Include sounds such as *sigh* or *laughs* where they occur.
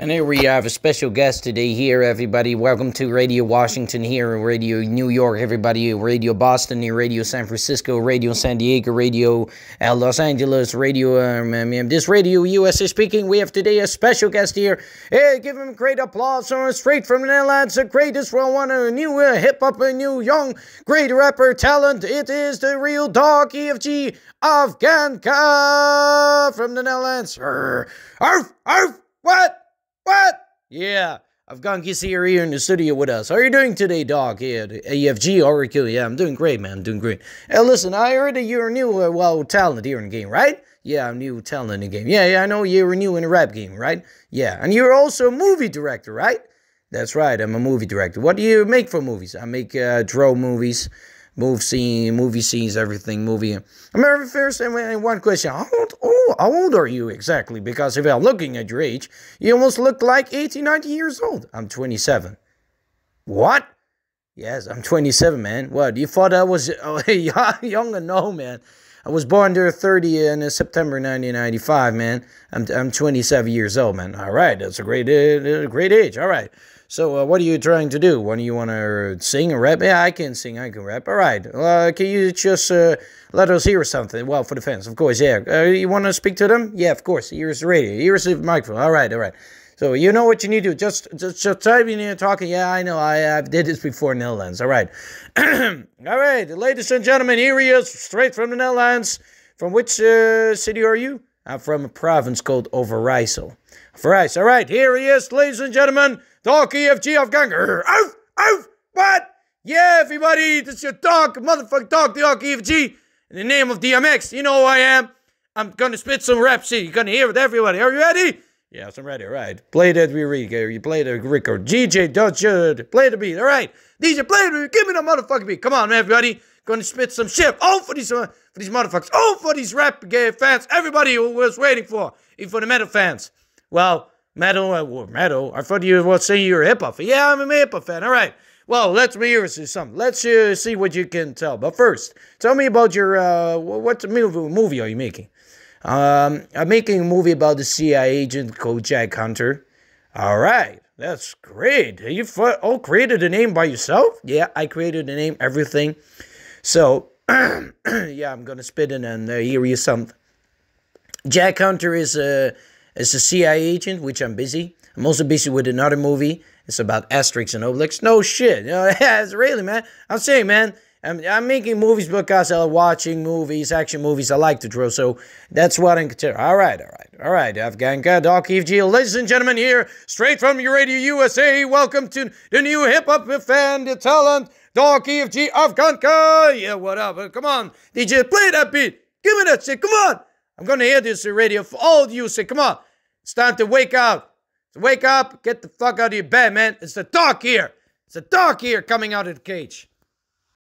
And here we have a special guest today here, everybody. Welcome to Radio Washington here, Radio New York, everybody, Radio Boston, Radio San Francisco, Radio San Diego, Radio uh, Los Angeles, Radio, um, um, this Radio USA speaking. We have today a special guest here. Hey, give him great applause straight from the Netherlands, the greatest one, one a new uh, hip hop, a new young, great rapper talent. It is the real dog EFG Afghanka from the Netherlands. Arf, arf, what? What? Yeah. I've Afghanki's here, here in the studio with us. How are you doing today, dog? Yeah, the AFG Oracle. Yeah, I'm doing great, man. I'm doing great. Hey, listen, I heard that you're new, uh, well, talent here in the game, right? Yeah, I'm new talent in the game. Yeah, yeah, I know you're new in the rap game, right? Yeah, and you're also a movie director, right? That's right, I'm a movie director. What do you make for movies? I make uh, drone movies move scene, movie scenes, everything, movie. Remember first one question. How old, oh, how old are you exactly? Because if I'm looking at your age, you almost look like 80, 90 years old. I'm 27. What? Yes, I'm 27, man. What? You thought I was *laughs* oh, younger? No, man. I was born there 30 in September 1995, man. I'm, I'm 27 years old, man. All right, that's a great, uh, great age. All right. So, uh, what are you trying to do? When you want to sing and rap? Yeah, I can sing, I can rap. All right. Uh, can you just uh, let us hear something? Well, for the fans, of course, yeah. Uh, you want to speak to them? Yeah, of course. Here's the radio. Here's the microphone. All right, all right. So, you know what you need to do. Just, just, just type in here talking. Yeah, I know. I, I've did this before in the Netherlands. All right. *clears throat* all right, ladies and gentlemen, here he is, straight from the Netherlands. From which uh, city are you? I'm from a province called Overijssel. Overijssel. All right, here he is, ladies and gentlemen. Dog EFG Afghan. Oof, oof, what? Yeah, everybody, this is your dog, motherfucking dog, dog EFG. In the name of DMX, you know who I am. I'm gonna spit some raps here. You're gonna hear it, everybody. Are you ready? Yes, I'm ready. All right. Play that we read. You play the record. DJ, don't you play the beat. All right. DJ, play the beat. Give me the motherfucking beat. Come on, everybody. Gonna spit some shit. Oh, for these, uh, for these motherfuckers. Oh, for these rap gay fans. Everybody who was waiting for. Even for the metal fans. Well, Metal, uh, metal. I thought you were saying you're a hip hop fan. Yeah, I'm a hip hop fan. All right. Well, let's hear something. Let's uh, see what you can tell. But first, tell me about your uh, what movie are you making? Um, I'm making a movie about the CIA agent called Jack Hunter. All right, that's great. You all created a name by yourself? Yeah, I created the name, everything. So, *clears throat* yeah, I'm gonna spit in and uh, hear you something. Jack Hunter is a it's a CIA agent, which I'm busy. I'm also busy with another movie. It's about Asterix and Obelix. No shit. You *laughs* know, it's really, man. I'm saying, man, I'm, I'm making movies because I like watching movies, action movies. I like to draw, so that's what I'm considering. All right, all right, all right. Afghan Doc EFG, ladies and gentlemen, here, straight from your Radio USA. Welcome to the new hip hop fan, the talent, Doc EFG Afghanka. Yeah, what up? Uh, come on, DJ, play that beat. Give me that shit. Come on. I'm to hear this radio for all of you. Say, come on. It's time to wake up. So wake up. Get the fuck out of your bed, man. It's the dark here. It's the dark here coming out of the cage.